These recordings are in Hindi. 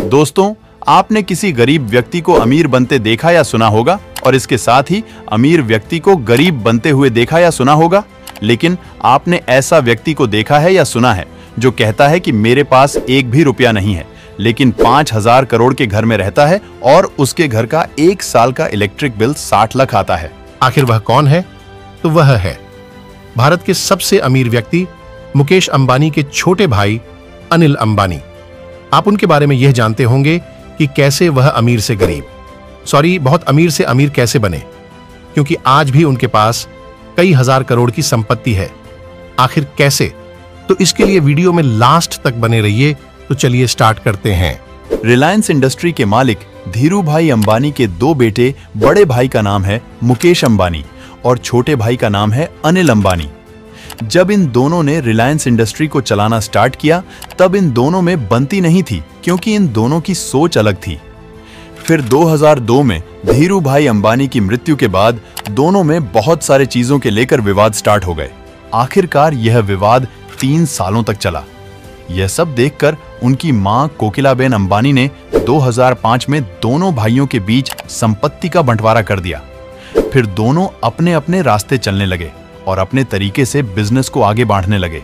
दोस्तों, आपने किसी गरीब व्यक्ति को अमीर बनते देखा या सुना होगा? और इसके साथ ही अमीर व्यक्ति को गरीब बनते हुए देखा या सुना होगा? लेकिन आपने ऐसा व्यक्ति को देखा है या सुना है, जो कहता है कि मेरे पास एक भी रुपया नहीं है, लेकिन पाँच हज़ार करोड़ के घर में रहता है और उसके घर का एक साल का इलेक्ट्रिक बिल साठ लाख आता है। आखिर वह कौन है? तो वह है भारत के सबसे अमीर व्यक्ति मुकेश अंबानी के छोटे भाई अनिल अंबानी। आप उनके बारे में यह जानते होंगे कि कैसे वह अमीर से गरीब। सॉरी बहुत अमीर से अमीर कैसे बने? क्योंकि आज भी उनके पास कई हज़ार करोड़ की संपत्ति है। आखिर कैसे? तो इसके लिए वीडियो में लास्ट तक बने रहिए तो चलिए स्टार्ट करते हैं। रिलायंस इंडस्ट्री के मालिक धीरू भाई अंबानी के दो बेटे, बड़े भाई का नाम है मुकेश अंबानी और छोटे भाई का नाम है अनिल अंबानी। जब इन दोनों ने रिलायंस इंडस्ट्री को चलाना स्टार्ट किया, तब इन दोनों में बनती नहीं थी, क्योंकि इन दोनों की सोच अलग थी। फिर 2002 में धीरू भाई अंबानी की मृत्यु के बाद दोनों में बहुत सारे चीज़ों के लेकर विवाद स्टार्ट हो गए। आखिरकार यह विवाद तीन सालों तक चला। यह सब देखकर उनकी माँ कोकिलाबेन अंबानी ने 2005 में दोनों भाइयों के बीच संपत्ति का बंटवारा कर दिया। फिर दोनों अपने अपने रास्ते चलने लगे। और अपने तरीके से बिज़नेस को आगे बढ़ने लगे।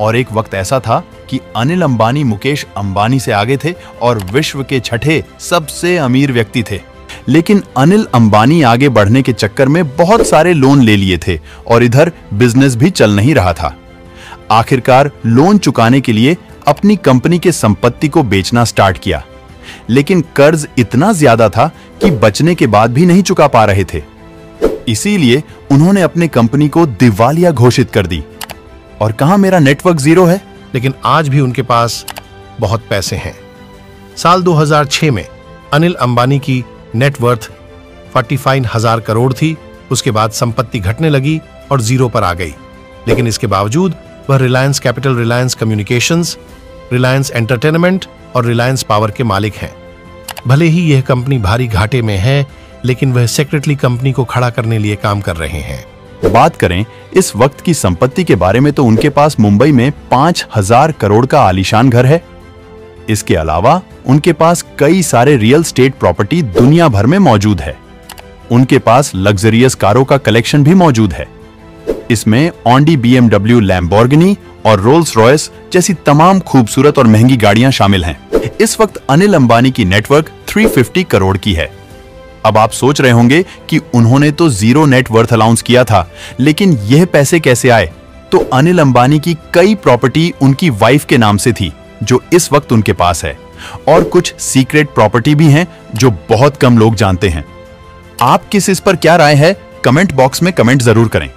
और एक वक्त ऐसा था कि अनिल अंबानी, मुकेश अंबानी से आगे थे और विश्व के छठे सबसे अमीर व्यक्ति थे। लेकिन अनिल अंबानी आगे बढ़ने के चक्कर में बहुत सारे लोन ले लिए थे और इधर बिज़नेस भी चल नहीं रहा था। आखिरकार लोन चुकाने के लिए अपनी कंपनी के संपत्ति को बेचना स्टार्ट किया। लेकिन कर्ज इतना ज़्यादा था कि बचने के बाद भी नहीं चुका पा रहे थे। इसीलिए उन्होंने अपने कंपनी को दिवालिया घोषित कर दी। और कहा मेरा नेटवर्क ज़ीरो है? लेकिन आज भी उनके पास बहुत पैसे हैं। साल 2006 में अनिल अंबानी की नेटवर्थ 45 हज़ार करोड़ थी। उसके बाद संपत्ति घटने लगी और ज़ीरो पर आ गई। लेकिन इसके बावजूद वह Reliance Capital Reliance Communications Reliance Entertainment और रिलायंस पावर के मालिक हैं। भले ही यह कंपनी भारी घाटे में है लेकिन वह सेक्रेटली कंपनी को खड़ा करने लिए काम कर रहे हैं। बात करें, इस वक्त की संपत्ति के बारे में तो उनके पास मुंबई में पाँच हज़ार करोड़ का आलिशान घर है। इसके अलावा उनके पास कई सारे रियल स्टेट प्रॉपर्टी दुनिया भर में मौजूद है। उनके पास लग्जरियस कारों का कलेक्शन भी मौजूद है। इसमें ऑन्डी बीएमडब्ल्यू लैम्बोर्गिनी और रोल्स रॉयस जैसी तमाम खूबसूरत और महँगी गाड़ियाँ शामिल हैं। इस वक्त अनिल अंबानी की नेटवर्क 350 करोड़ की है। अब आप सोच रहे होंगे कि उन्होंने तो ज़ीरो नेट वर्थ अलाउंस किया था, लेकिन यह पैसे कैसे आए? तो अनिल अंबानी की कई प्रॉपर्टी उनकी वाइफ के नाम से थी, जो इस वक्त उनके पास है। और कुछ सीक्रेट प्रॉपर्टी भी हैं, जो बहुत कम लोग जानते हैं। आप किस इस पर क्या राय है कमेंट बॉक्स में कमेंट ज़रूर करें।